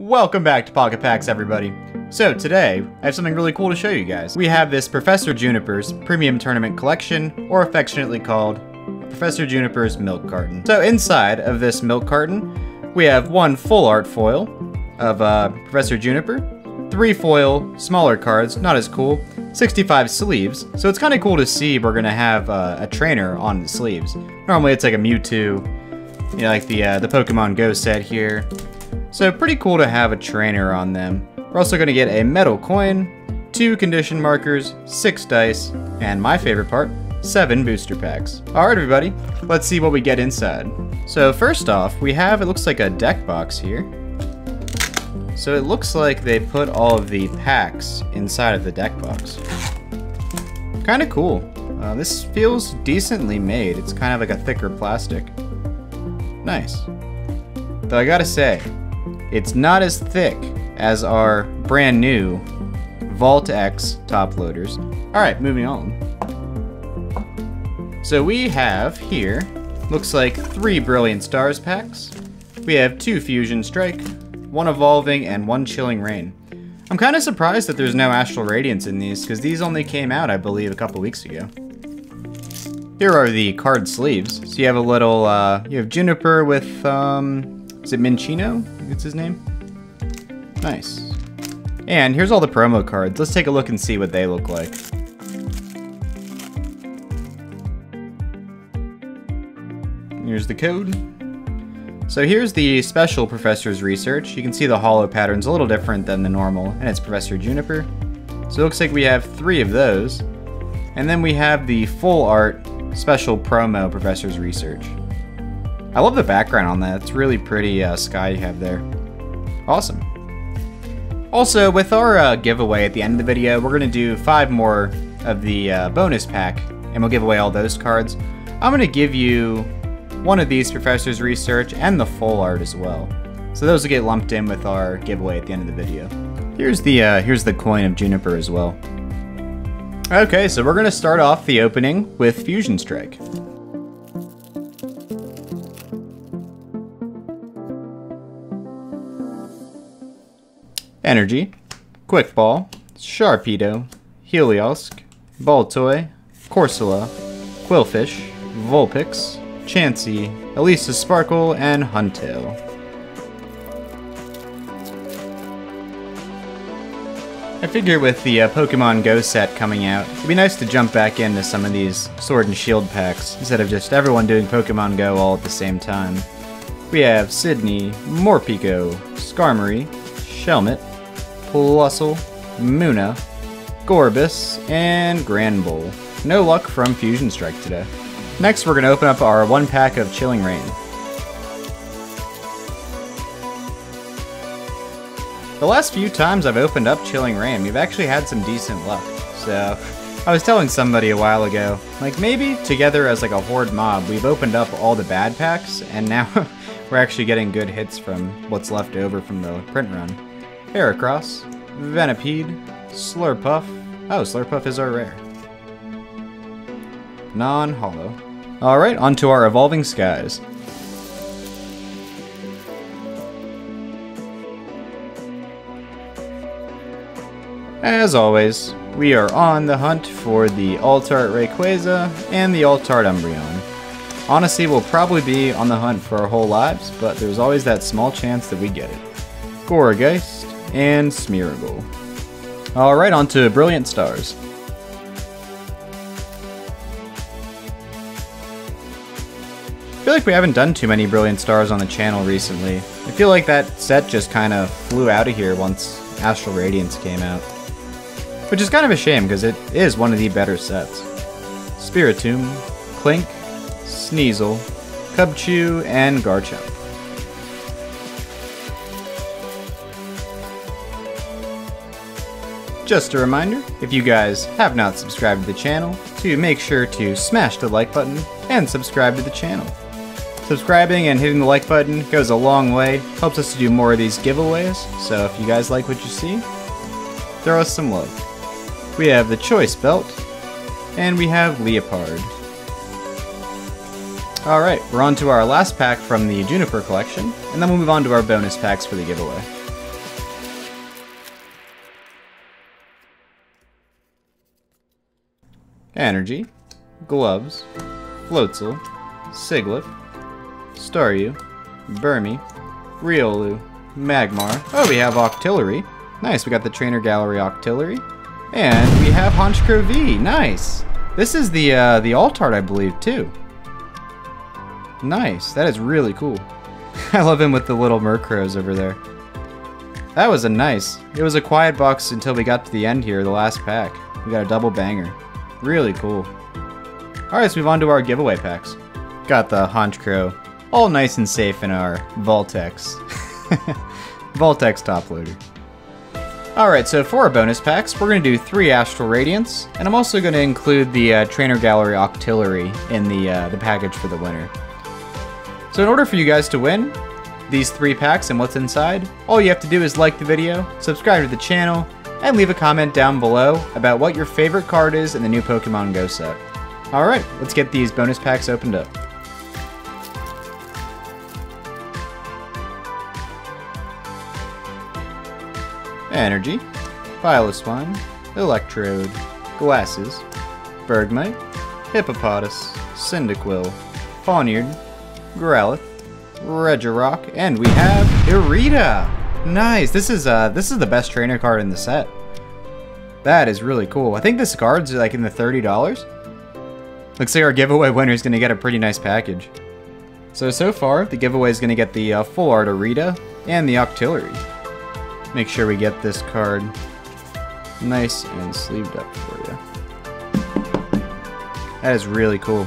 Welcome back to Pocket Packs, everybody. So today, I have something really cool to show you guys. We have this Professor Juniper's Premium Tournament Collection, or affectionately called Professor Juniper's Milk Carton. So inside of this milk carton, we have one full art foil of uh, Professor Juniper, three foil smaller cards, not as cool, 65 sleeves. So it's kind of cool to see we're gonna have uh, a trainer on the sleeves. Normally it's like a Mewtwo, you know, like the uh, the Pokemon Go set here. So pretty cool to have a trainer on them. We're also going to get a metal coin, two condition markers, six dice, and my favorite part, seven booster packs. Alright everybody, let's see what we get inside. So first off, we have, it looks like a deck box here. So it looks like they put all of the packs inside of the deck box. Kind of cool. Uh, this feels decently made. It's kind of like a thicker plastic. Nice. Though I gotta say, it's not as thick as our brand new Vault X top loaders. All right, moving on. So we have here, looks like three Brilliant Stars packs. We have two Fusion Strike, one Evolving, and one Chilling Reign. I'm kind of surprised that there's no Astral Radiance in these, because these only came out, I believe, a couple weeks ago. Here are the card sleeves. So you have a little, uh, you have Juniper with, um, is it Minccino? It's his name? Nice. And here's all the promo cards. Let's take a look and see what they look like. Here's the code. So here's the special Professor's Research. You can see the hollow pattern's a little different than the normal, and it's Professor Juniper. So it looks like we have three of those. And then we have the full art special promo Professor's Research. I love the background on that. It's really pretty uh, sky you have there. Awesome. Also, with our uh, giveaway at the end of the video, we're going to do five more of the uh, bonus pack, and we'll give away all those cards. I'm going to give you one of these Professor's Research and the full art as well. So those will get lumped in with our giveaway at the end of the video. Here's the uh, here's the coin of Juniper as well. Okay, so we're going to start off the opening with Fusion Strike. Energy, Quick Ball, Sharpedo, Heliolisk, Baltoy, Corsola, Qwilfish, Vulpix, Chansey, Elesa Sparkle, and Huntail. I figure with the uh, Pokemon Go set coming out, it'd be nice to jump back into some of these Sword and Shield packs, instead of just everyone doing Pokemon Go all at the same time. We have Sydney, Morpeko, Skarmory, Shelmet, Plusle, Munna, Gorebyss, and Granbull. No luck from Fusion Strike today. Next, we're going to open up our one pack of Chilling Reign. The last few times I've opened up Chilling Reign, we've actually had some decent luck. So, I was telling somebody a while ago, like maybe together as like a horde mob, we've opened up all the bad packs, and now we're actually getting good hits from what's left over from the print run. Heracross, Venipede, Slurpuff. Oh, Slurpuff is our rare. Non-hollow. Alright, on to our Evolving Skies. As always, we are on the hunt for the Altart Rayquaza and the Altart Umbreon. Honestly, we'll probably be on the hunt for our whole lives, but there's always that small chance that we get it. Gourgeist and Smeargle. Alright, on to Brilliant Stars. I feel like we haven't done too many Brilliant Stars on the channel recently. I feel like that set just kind of flew out of here once Astral Radiance came out. Which is kind of a shame, because it is one of the better sets. Spiritomb, Klink, Sneasel, Cubchoo, and Garchomp. Just a reminder, if you guys have not subscribed to the channel, to make sure to smash the like button and subscribe to the channel. Subscribing and hitting the like button goes a long way, helps us to do more of these giveaways, so if you guys like what you see, throw us some love. We have the Choice Belt, and we have Liepard. Alright, we're on to our last pack from the Juniper collection, and then we'll move on to our bonus packs for the giveaway. Energy, Gloves, Floatzel, Sigilyph, Staryu, Burmy, Riolu, Magmar. Oh, we have Octillery. Nice, we got the Trainer Gallery Octillery. And we have Honchkrow V. Nice. This is the uh, the Altart, I believe, too. Nice. That is really cool. I love him with the little Murkrows over there. That was a nice. It was a quiet box until we got to the end here, the last pack. We got a double banger. Really cool. Alright, let's move on to our giveaway packs. Got the Honchkrow all nice and safe in our Vault X. Vault X top loader. Alright, so for our bonus packs, we're going to do three Astral Radiance, and I'm also going to include the uh, Trainer Gallery Octillery in the, uh, the package for the winner. So in order for you guys to win these three packs and what's inside, all you have to do is like the video, subscribe to the channel, and leave a comment down below about what your favorite card is in the new Pokemon Go set. Alright, let's get these bonus packs opened up. Energy, Piloswine, Electrode, Glasses, Bergmite, Hippopotas, Cyndaquil, Pawniard, Growlithe, Regirock, and we have Irida! Nice! This is uh this is the best trainer card in the set. That is really cool. I think this card's like in the $30. Looks like our giveaway winner is going to get a pretty nice package. So, so far, the giveaway is going to get the uh, full art Irida and the Octillery. Make sure we get this card nice and sleeved up for you. That is really cool.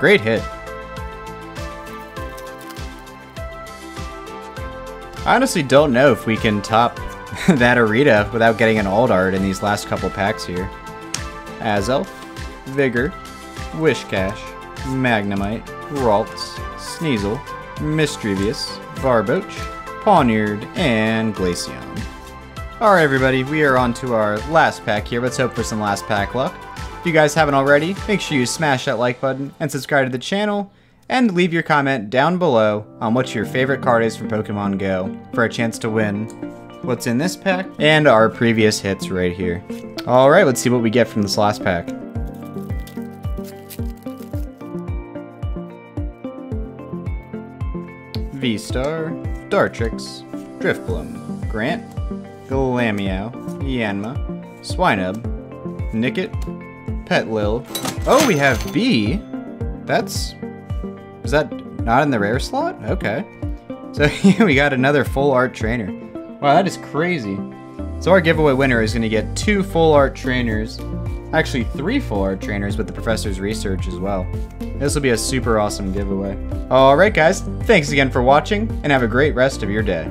Great hit. I honestly don't know if we can top that Irida without getting an alt art in these last couple packs here. Azelf, Vigor, Whiscash, Magnemite, Ralts, Sneasel, Misdreavus, Barboach, Pawniard, and Glaceon. Alright everybody, we are on to our last pack here. Let's hope for some last pack luck. If you guys haven't already, make sure you smash that like button and subscribe to the channel and leave your comment down below on what your favorite card is from Pokemon Go for a chance to win what's in this pack and our previous hits right here. Alright, let's see what we get from this last pack. V-Star, Dartrix, Drifblim, Grant, Glameow, Yanma, Swinub, Nickit, Petlil. Oh, we have B. That's is that not in the rare slot? Okay. So we got another full art trainer. Wow, that is crazy. So our giveaway winner is going to get two full art trainers. Actually, three full art trainers with the professor's research as well. This will be a super awesome giveaway. Alright guys, thanks again for watching, and have a great rest of your day.